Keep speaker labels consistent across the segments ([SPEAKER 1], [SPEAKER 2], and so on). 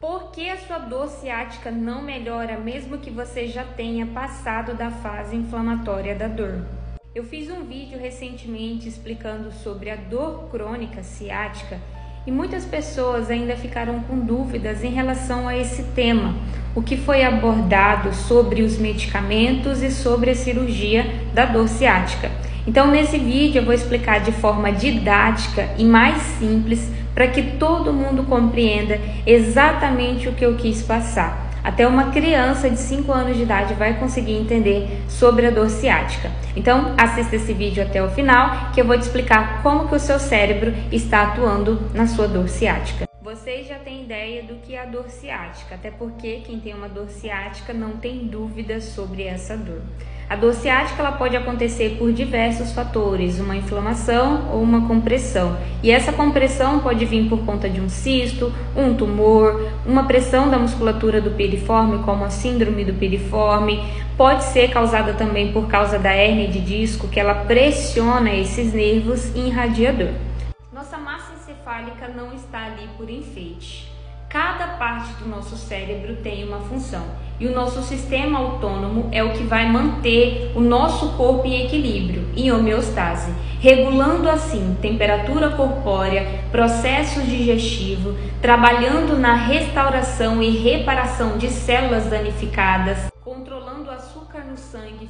[SPEAKER 1] Por que a sua dor ciática não melhora mesmo que você já tenha passado da fase inflamatória da dor? Eu fiz um vídeo recentemente explicando sobre a dor crônica ciática e muitas pessoas ainda ficaram com dúvidas em relação a esse tema, o que foi abordado sobre os medicamentos e sobre a cirurgia da dor ciática. Então, nesse vídeo, eu vou explicar de forma didática e mais simples para que todo mundo compreenda exatamente o que eu quis passar. Até uma criança de 5 anos de idade vai conseguir entender sobre a dor ciática. Então, assista esse vídeo até o final, que eu vou te explicar como que o seu cérebro está atuando na sua dor ciática. Vocês já têm ideia do que é a dor ciática, até porque quem tem uma dor ciática não tem dúvidas sobre essa dor. A dor ciática ela pode acontecer por diversos fatores, uma inflamação ou uma compressão. E essa compressão pode vir por conta de um cisto, um tumor, uma pressão da musculatura do piriforme, como a síndrome do piriforme. Pode ser causada também por causa da hérnia de disco, que ela pressiona esses nervos e irradia dor. Não está ali por enfeite. Cada parte do nosso cérebro tem uma função e o nosso sistema autônomo é o que vai manter o nosso corpo em equilíbrio, em homeostase, regulando assim temperatura corpórea, processos digestivos, trabalhando na restauração e reparação de células danificadas,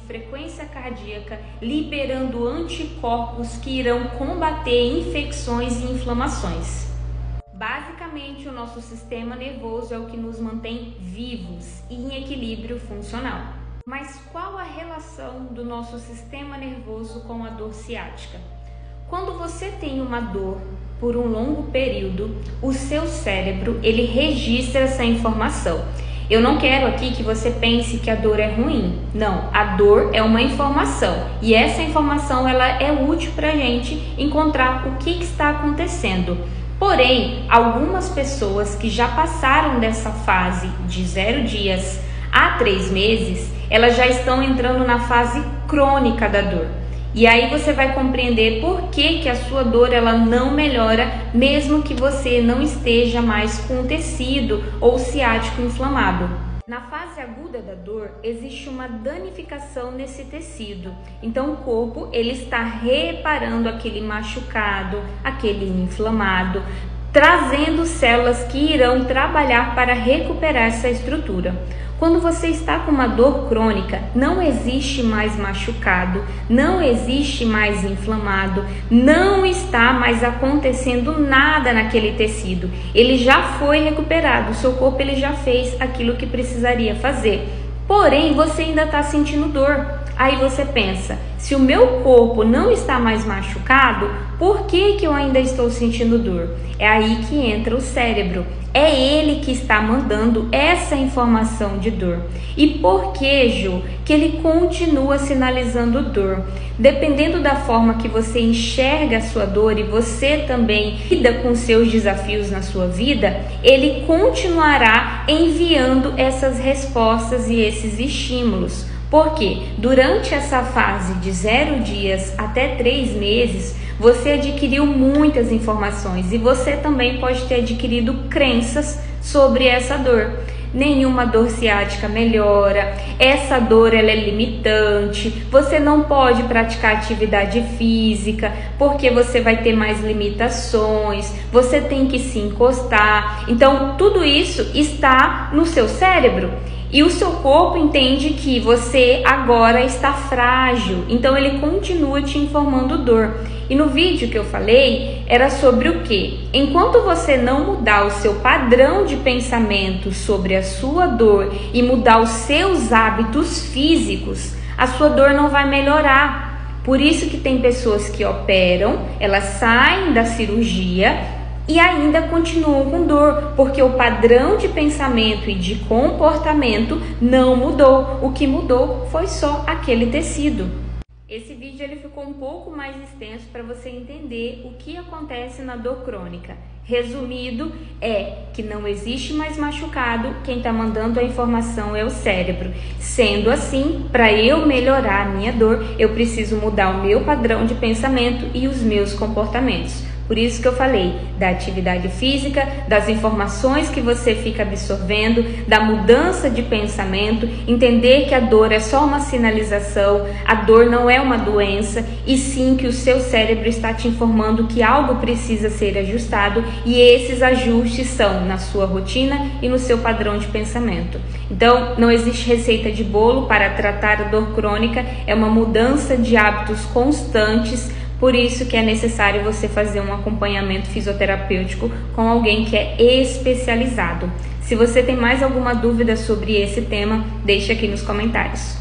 [SPEAKER 1] frequência cardíaca, liberando anticorpos que irão combater infecções e inflamações. Basicamente, o nosso sistema nervoso é o que nos mantém vivos e em equilíbrio funcional. Mas qual a relação do nosso sistema nervoso com a dor ciática? Quando você tem uma dor por um longo período, o seu cérebro ele registra essa informação. Eu não quero aqui que você pense que a dor é ruim. Não, a dor é uma informação e essa informação ela é útil para a gente encontrar o que, que está acontecendo. Porém, algumas pessoas que já passaram dessa fase de zero dias a três meses, elas já estão entrando na fase crônica da dor. E aí você vai compreender por que, que a sua dor ela não melhora, mesmo que você não esteja mais com tecido ou ciático inflamado. Na fase aguda da dor, existe uma danificação nesse tecido. Então o corpo ele está reparando aquele machucado, aquele inflamado, trazendo células que irão trabalhar para recuperar essa estrutura. Quando você está com uma dor crônica, não existe mais machucado, não existe mais inflamado, não está mais acontecendo nada naquele tecido. Ele já foi recuperado, o seu corpo ele já fez aquilo que precisaria fazer. Porém, você ainda está sentindo dor. Aí você pensa: se o meu corpo não está mais machucado, por que, que eu ainda estou sentindo dor? É aí que entra o cérebro. É ele que está mandando essa informação de dor. E por que, Ju, que ele continua sinalizando dor? Dependendo da forma que você enxerga a sua dor e você também lida com seus desafios na sua vida, ele continuará enviando essas respostas e esses estímulos. Porque durante essa fase de zero dias até três meses, você adquiriu muitas informações e você também pode ter adquirido crenças sobre essa dor. Nenhuma dor ciática melhora, essa dor ela é limitante, você não pode praticar atividade física porque você vai ter mais limitações, você tem que se encostar. Então, tudo isso está no seu cérebro e o seu corpo entende que você agora está frágil, então ele continua te informando dor. E no vídeo que eu falei era sobre o que? Enquanto você não mudar o seu padrão de pensamento sobre a sua dor e mudar os seus hábitos físicos, a sua dor não vai melhorar. Por isso que tem pessoas que operam, elas saem da cirurgia e ainda continuam com dor, porque o padrão de pensamento e de comportamento não mudou. O que mudou foi só aquele tecido. Esse vídeo ele ficou um pouco mais extenso para você entender o que acontece na dor crônica. Resumido, é que não existe mais machucado, quem está mandando a informação é o cérebro. Sendo assim, para eu melhorar a minha dor, eu preciso mudar o meu padrão de pensamento e os meus comportamentos. Por isso que eu falei da atividade física, das informações que você fica absorvendo, da mudança de pensamento, entender que a dor é só uma sinalização, a dor não é uma doença e sim que o seu cérebro está te informando que algo precisa ser ajustado e esses ajustes são na sua rotina e no seu padrão de pensamento. Então, não existe receita de bolo para tratar a dor crônica, é uma mudança de hábitos constantes por isso que é necessário você fazer um acompanhamento fisioterapêutico com alguém que é especializado. Se você tem mais alguma dúvida sobre esse tema, deixe aqui nos comentários.